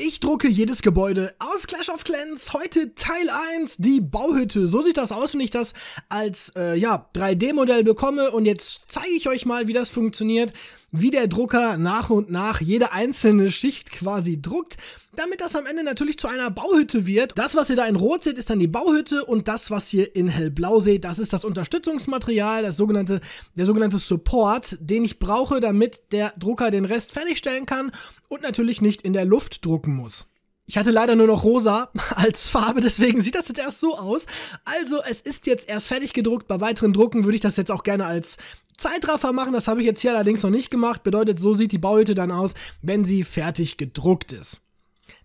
Ich drucke jedes Gebäude aus Clash of Clans. Heute Teil 1, die Bauhütte. So sieht das aus, wenn ich das als äh, ja, 3D-Modell bekomme. Und jetzt zeige ich euch mal, wie das funktioniert wie der Drucker nach und nach jede einzelne Schicht quasi druckt, damit das am Ende natürlich zu einer Bauhütte wird. Das, was ihr da in Rot seht, ist dann die Bauhütte und das, was ihr in Hellblau seht, das ist das Unterstützungsmaterial, das sogenannte, der sogenannte Support, den ich brauche, damit der Drucker den Rest fertigstellen kann und natürlich nicht in der Luft drucken muss. Ich hatte leider nur noch rosa als Farbe, deswegen sieht das jetzt erst so aus. Also es ist jetzt erst fertig gedruckt. Bei weiteren Drucken würde ich das jetzt auch gerne als Zeitraffer machen. Das habe ich jetzt hier allerdings noch nicht gemacht. Bedeutet, so sieht die Bauhütte dann aus, wenn sie fertig gedruckt ist.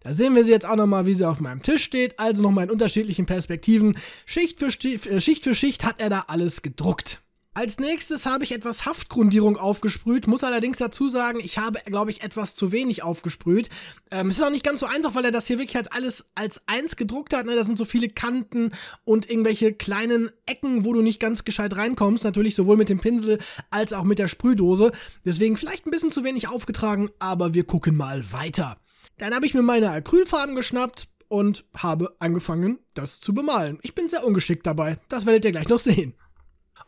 Da sehen wir sie jetzt auch nochmal, wie sie auf meinem Tisch steht. Also nochmal in unterschiedlichen Perspektiven. Schicht für, äh, Schicht für Schicht hat er da alles gedruckt. Als nächstes habe ich etwas Haftgrundierung aufgesprüht, muss allerdings dazu sagen, ich habe, glaube ich, etwas zu wenig aufgesprüht. Ähm, es ist auch nicht ganz so einfach, weil er das hier wirklich als alles als eins gedruckt hat. Ne? Da sind so viele Kanten und irgendwelche kleinen Ecken, wo du nicht ganz gescheit reinkommst. Natürlich sowohl mit dem Pinsel als auch mit der Sprühdose. Deswegen vielleicht ein bisschen zu wenig aufgetragen, aber wir gucken mal weiter. Dann habe ich mir meine Acrylfarben geschnappt und habe angefangen, das zu bemalen. Ich bin sehr ungeschickt dabei. Das werdet ihr gleich noch sehen.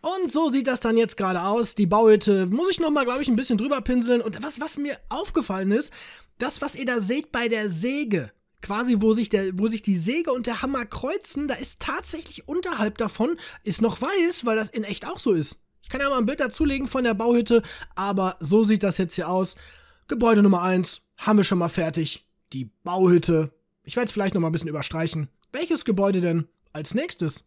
Und so sieht das dann jetzt gerade aus. Die Bauhütte muss ich nochmal, glaube ich, ein bisschen drüber pinseln. Und was, was mir aufgefallen ist, das, was ihr da seht bei der Säge, quasi wo sich, der, wo sich die Säge und der Hammer kreuzen, da ist tatsächlich unterhalb davon, ist noch weiß, weil das in echt auch so ist. Ich kann ja mal ein Bild dazulegen von der Bauhütte, aber so sieht das jetzt hier aus. Gebäude Nummer 1 haben wir schon mal fertig. Die Bauhütte. Ich werde es vielleicht noch mal ein bisschen überstreichen. Welches Gebäude denn als nächstes?